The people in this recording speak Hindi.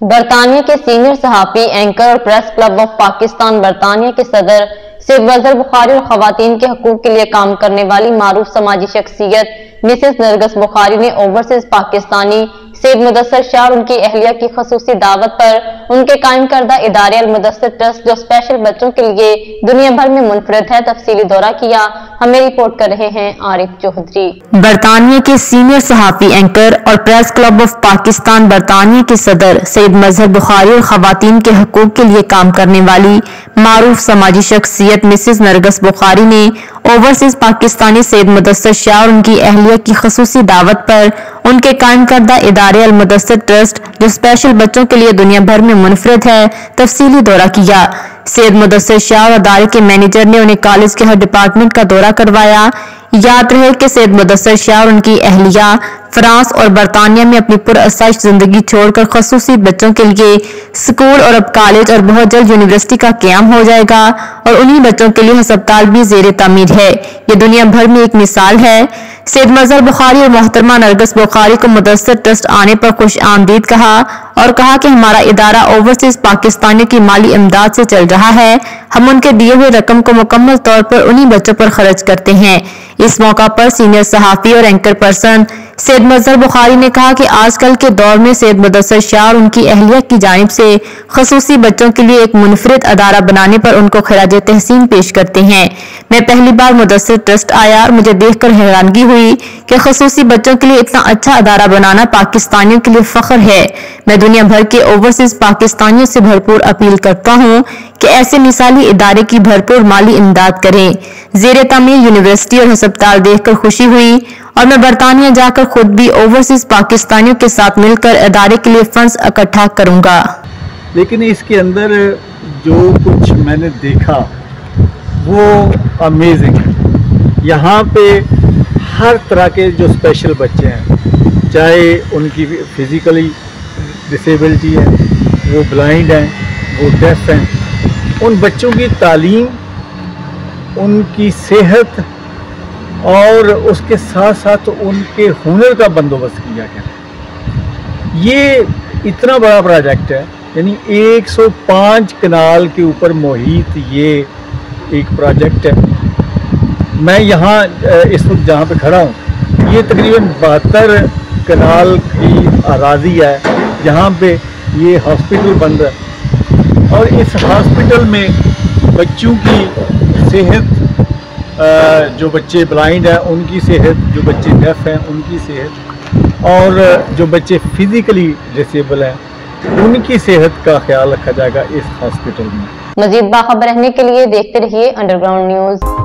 बरतानिया के सीनियर सहाफ़ी एंकर और प्रेस क्लब ऑफ़ पाकिस्तान बरतानिया के सदर सिर्फ़ वजर बुखारी और खातन के हकूक के लिए काम करने वाली मारूफ समाजी शख्सियत मिसेस नरगस बुखारी ने ओवरसीज पाकिस्तानी सैद मुदसर शाह और उनकी अहलिया की खसूसी दावत पर उनके कायम करदा इदारे अलमुदसर ट्रस्ट जो स्पेशल बच्चों के लिए दुनिया भर में मुनफरद है, तफसीली दौरा किया। हमें रिपोर्ट कर रहे हैं आरिफ चौधरी। बरतानिया के सीनियर सहाफ़ी एंकर और प्रेस क्लब ऑफ़ पाकिस्तान बरतानिया के सदर सैद मजहर बुखारी और खातन के हकूक के लिए काम करने वाली मारूफ समाजी शख्सियत मिसिज नरगस बुखारी ने ओवरसीज पाकिस्तानी सैद मुदसर शाह और उनकी अहलिया की खसूसी दावत पर उनके कायम करदा इदारे अलमुदसर ट्रस्ट, जो स्पेशल बच्चों के लिए दुनिया भर में मुनफरद है, तफसीली दौरा किया। सैद मुदसर शाह और अदारे के मैनेजर ने उन्हें कॉलेज के हर डिपार्टमेंट का दौरा करवाया। याद रहे कि सैद मुदसर शाह और उनकी अहलिया फ्रांस और बरतानिया में अपनी पुरअसाइश ज़िंदगी छोड़कर खसूसी बच्चों के लिए स्कूल और अब कॉलेज और बहुत जल्द यूनिवर्सिटी का क्याम हो जाएगा और उन्हीं बच्चों के लिए अस्पताल भी जेर तमीर है। ये दुनिया भर में एक मिसाल है। सैद मजहर बुखारी और मोहतरमा नरगस बुखारी को मुदसर ट्रस्ट आने पर खुश आमदीद कहा और कहा कि हमारा इदारा ओवरसीज पाकिस्तानी की माली इमदाद से चल रहा है। हम उनके दिए हुए रकम को मुकम्मल तौर पर उन्हीं बच्चों पर खर्च करते हैं। इस मौका पर सीनियर सहाफ़ी और एंकर पर्सन सैद मजहर बुखारी ने कहा कि आजकल के दौर में सैद मुदसर शाह और उनकी अहलिया की जानब से खसूसी बच्चों के लिए एक मुनफरद अदारा बनाने पर उनको खराज तहसीन पेश करते हैं। मैं पहली बार मुदसर ट्रस्ट आया और मुझे देखकर हैरानगी हुई कि खसूसी बच्चों के लिए इतना अच्छा अदारा बनाना पाकिस्तानियों के लिए फख्र है। मैं दुनिया भर के ओवरसीज पाकिस्तानियों से भरपूर अपील करता हूँ कि ऐसे मिसाली इदारे की भरपूर माली इमदाद करें। जेर तमीर यूनिवर्सिटी और अस्पताल देखकर खुशी हुई और मैं बरतानिया जाकर खुद भी ओवरसीज पाकिस्तानियों के साथ मिलकर अदारे के लिए फंड्स इकट्ठा करूँगा। लेकिन इसके अंदर जो कुछ मैंने देखा वो अमेजिंग है। यहाँ पे हर तरह के जो स्पेशल बच्चे हैं, चाहे उनकी फिज़िकली डिसेबिलिटी है, वो ब्लाइंड हैं, वो डेफ हैं, उन बच्चों की तालीम, उनकी सेहत और उसके साथ साथ उनके हुनर का बंदोबस्त किया गया है। ये इतना बड़ा प्रोजेक्ट है, यानी 105 कनाल के ऊपर मोहित ये एक प्रोजेक्ट है। मैं यहाँ इस वक्त जहाँ पे खड़ा हूँ, ये तकरीबन बहत्तर कनाल की आज़ादी है, जहाँ पे ये हॉस्पिटल बन रहा है। और इस हॉस्पिटल में बच्चों की सेहत जो बच्चे ब्लाइंड हैं, उनकी सेहत, जो बच्चे डेफ हैं, उनकी सेहत, और जो बच्चे फिज़िकली डिसेबल हैं, उनकी सेहत का ख्याल रखा जाएगा इस हॉस्पिटल में। मजीद बाखबर रहने के लिए देखते रहिए अंडरग्राउंड न्यूज़